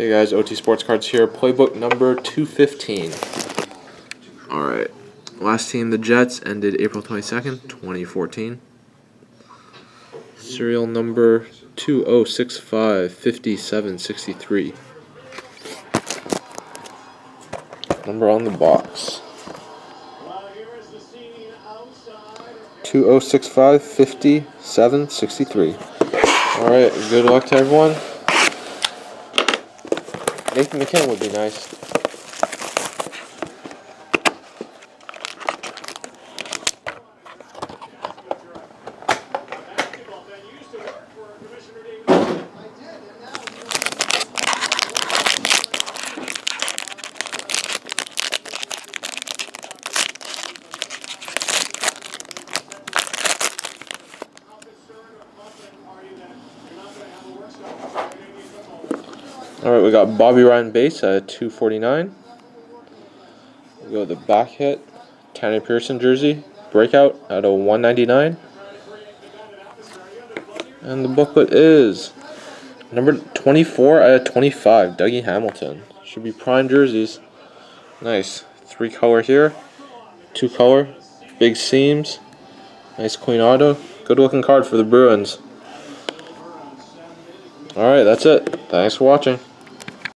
Hey guys, OT Sports Cards here. Playbook number 215. Alright. Last team, the Jets, ended April 22nd, 2014. Serial number 20655763. Number on the box. 20655763. Alright, good luck to everyone. Nathan MacKinnon would be nice. All right, we got Bobby Ryan base at 249. We go the back hit, Tanner Pearson jersey, breakout at a 199. And the booklet is number 24 out of 25, Dougie Hamilton. Should be prime jerseys. Nice. Three color here, two color, big seams, nice clean auto. Good looking card for the Bruins. Alright, that's it. Thanks for watching.